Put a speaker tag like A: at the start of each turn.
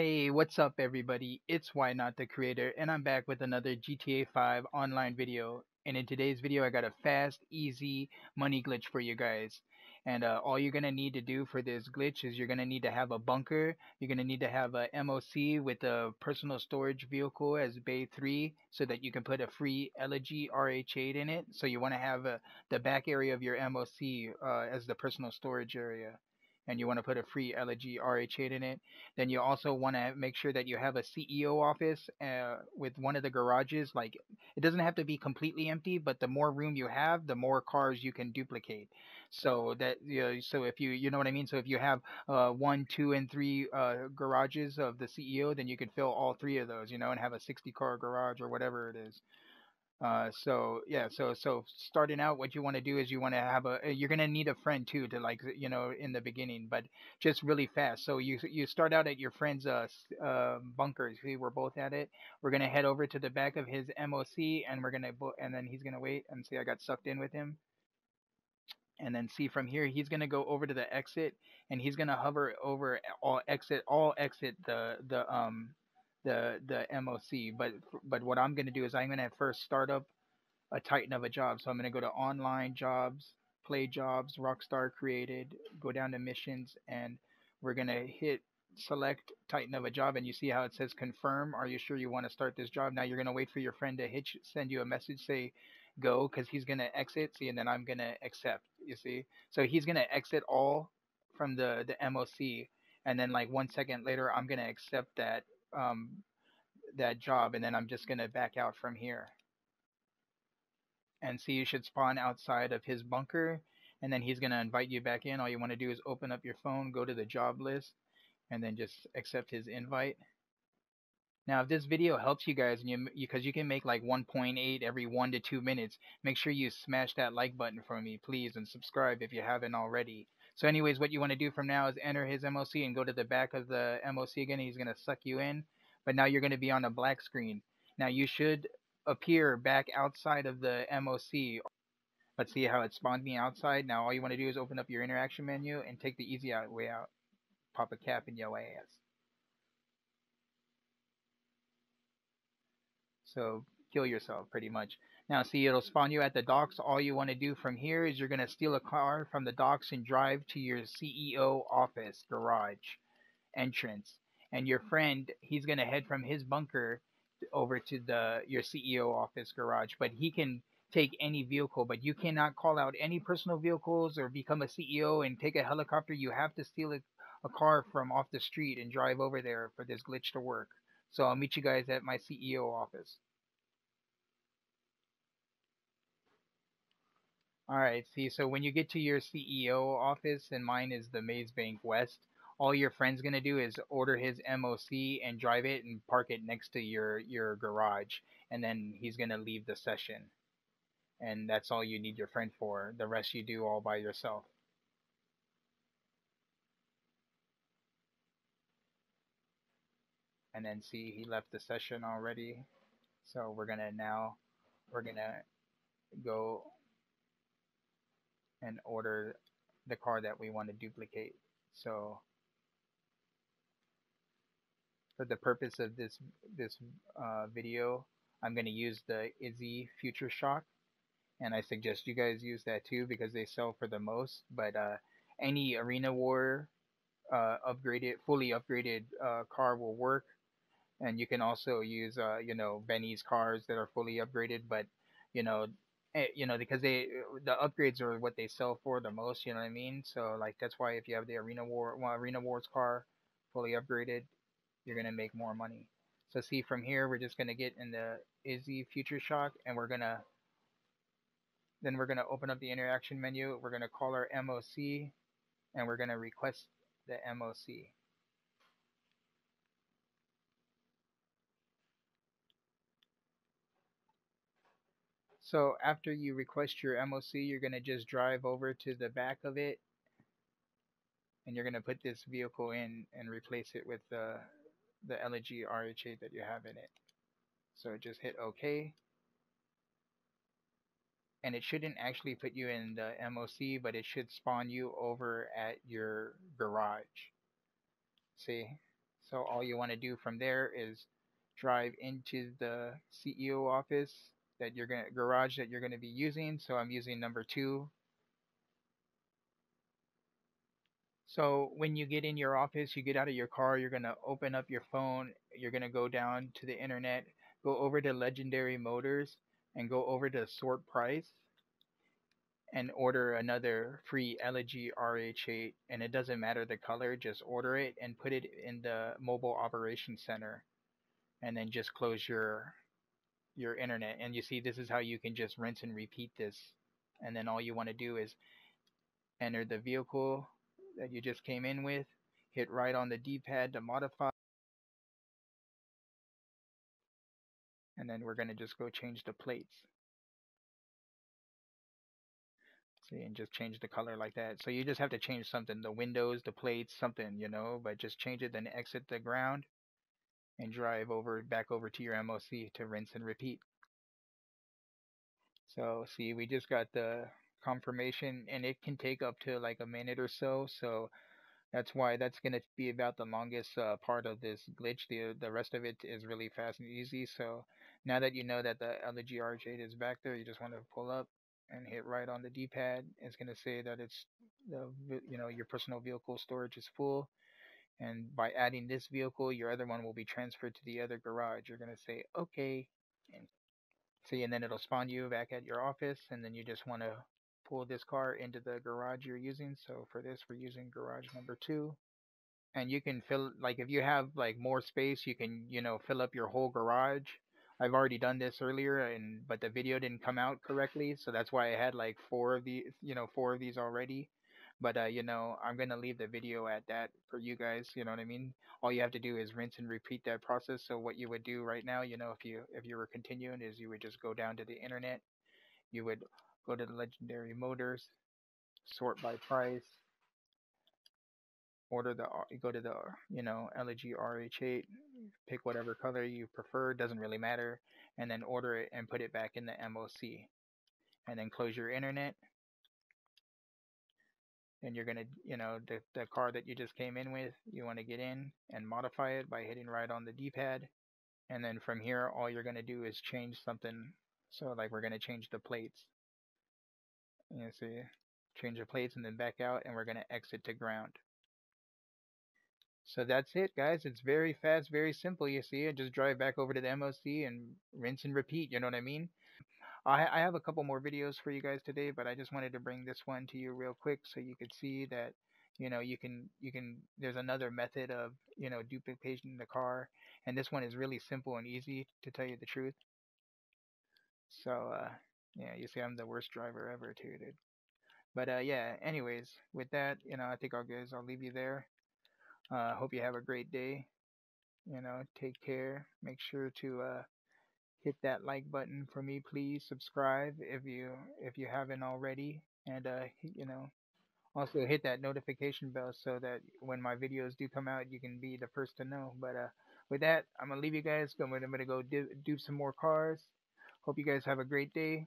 A: Hey, what's up, everybody? It's Y-NOT the Creator, and I'm back with another GTA 5 online video. And in today's video, I got a fast, easy money glitch for you guys. And uh, all you're gonna need to do for this glitch is you're gonna need to have a bunker. You're gonna need to have a MOC with a personal storage vehicle as Bay 3, so that you can put a free Elegy RH8 in it. So you want to have uh, the back area of your MOC uh, as the personal storage area and you want to put a free Elegy RH8 in it. Then you also want to make sure that you have a CEO office uh, with one of the garages. Like it doesn't have to be completely empty, but the more room you have, the more cars you can duplicate. So that you know, so if you you know what I mean. So if you have uh, one, two, and three uh, garages of the CEO, then you can fill all three of those. You know, and have a 60 car garage or whatever it is. Uh, so yeah, so so starting out, what you want to do is you want to have a you're gonna need a friend too to like you know in the beginning, but just really fast. So you you start out at your friend's uh, uh bunkers. We were both at it. We're gonna head over to the back of his MOC, and we're gonna and then he's gonna wait and see. I got sucked in with him, and then see from here he's gonna go over to the exit, and he's gonna hover over all exit all exit the the um the the MOC. But but what I'm going to do is I'm going to first start up a Titan of a job. So I'm going to go to online jobs, play jobs, Rockstar created, go down to missions, and we're going to hit select Titan of a job. And you see how it says confirm. Are you sure you want to start this job? Now you're going to wait for your friend to hit send you a message say go because he's going to exit. See, and then I'm going to accept. You see, so he's going to exit all from the the MOC. And then like one second later, I'm gonna accept that um, that job and then I'm just going to back out from here. And see, you should spawn outside of his bunker and then he's going to invite you back in. All you want to do is open up your phone, go to the job list, and then just accept his invite. Now, if this video helps you guys, and you because you can make like 1.8 every one to two minutes, make sure you smash that like button for me, please, and subscribe if you haven't already. So, anyways, what you want to do from now is enter his MOC and go to the back of the MOC again. He's gonna suck you in, but now you're gonna be on a black screen. Now you should appear back outside of the MOC. Let's see how it spawned me outside. Now all you want to do is open up your interaction menu and take the easy out way out. Pop a cap in your ass. So kill yourself pretty much. Now see it'll spawn you at the docks. All you want to do from here is you're going to steal a car from the docks and drive to your CEO office garage entrance. And your friend, he's going to head from his bunker over to the your CEO office garage, but he can take any vehicle, but you cannot call out any personal vehicles or become a CEO and take a helicopter. You have to steal a, a car from off the street and drive over there for this glitch to work. So I'll meet you guys at my CEO office. Alright, see, so when you get to your CEO office, and mine is the Maze Bank West, all your friend's gonna do is order his MOC and drive it and park it next to your, your garage, and then he's gonna leave the session. And that's all you need your friend for. The rest you do all by yourself. and then see he left the session already so we're gonna now we're gonna go and order the car that we want to duplicate. So for the purpose of this this uh, video I'm going to use the Issi Future Shock and I suggest you guys use that too because they sell for the most but uh, any arena war uh, upgraded fully upgraded uh, car will work. And you can also use uh, you know Benny's cars that are fully upgraded but you know Eh, you know because they the upgrades are what they sell for the most you know what I mean? So like that's why if you have the arena war well, arena wars car fully upgraded you're gonna make more money. So see from here we're just gonna get in the Issi Future Shock and we're gonna then we're gonna open up the interaction menu. We're gonna call our MOC and we're gonna request the MOC So after you request your MOC, you're going to just drive over to the back of it and you're going to put this vehicle in and replace it with the, the Elegy RH8 that you have in it. So just hit OK. And it shouldn't actually put you in the MOC, but it should spawn you over at your garage. See? So all you want to do from there is drive into the CEO office that you're going to garage that you're going to be using. So I'm using number 2 So when you get in your office, you get out of your car, you're going to open up your phone, you're going to go down to the internet, go over to Legendary Motors and go over to sort price and order another free Elegy RH8 and it doesn't matter the color, just order it and put it in the mobile operation center and then just close your your internet and you see this is how you can just rinse and repeat this and then all you want to do is enter the vehicle that you just came in with, hit right on the D-pad to modify, and then we're going to just go change the plates. See, and just change the color like that. So you just have to change something, the windows, the plates, something, you know, but just change it, then exit the ground and drive over back over to your MOC to rinse and repeat. So see, we just got the confirmation and it can take up to like a minute or so. So that's why that's going to be about the longest uh, part of this glitch. The the rest of it is really fast and easy. So now that you know that the Elegy RH8 is back there you just want to pull up and hit right on the d-pad it's going to say that it's the you know your personal vehicle storage is full and by adding this vehicle your other one will be transferred to the other garage you're going to say okay and see and then it'll spawn you back at your office and then you just want to pull this car into the garage you're using. So for this, we're using garage number two. And you can fill, like if you have like more space, you can, you know, fill up your whole garage. I've already done this earlier and, but the video didn't come out correctly. So that's why I had like four of these, you know, four of these already. But, uh, you know, I'm to leave the video at that for you guys. You know what I mean? All you have to do is rinse and repeat that process. So what you would do right now, you know, if you, if you were continuing is you would just go down to the internet. You would go to the legendary motors, sort by price, order the go to the you know Elegy RH8, pick whatever color you prefer, doesn't really matter, and then order it and put it back in the MOC, and then close your internet. And you're gonna, you know, the the car that you just came in with, you want to get in and modify it by hitting right on the D-pad, and then from here, all you're gonna do is change something. So like we're gonna change the plates. You see, change the plates and then back out and we're going to exit to ground. So that's it guys, it's very fast, very simple, you see, and just drive back over to the MOC and rinse and repeat, you know what I mean? I, I have a couple more videos for you guys today, but I just wanted to bring this one to you real quick so you could see that you know you can you can there's another method of you know duplicating the car and this one is really simple and easy to tell you the truth so uh yeah, you see, I'm the worst driver ever, too, dude. But uh, yeah. Anyways, with that, you know, I think I'll guys, I'll leave you there. Uh, hope you have a great day. You know, take care. Make sure to uh, hit that like button for me, please. Subscribe if you if you haven't already, and uh, you know, also hit that notification bell so that when my videos do come out, you can be the first to know. But uh, with that, I'm gonna leave you guys. I'm gonna, I'm gonna go do, do some more cars. Hope you guys have a great day.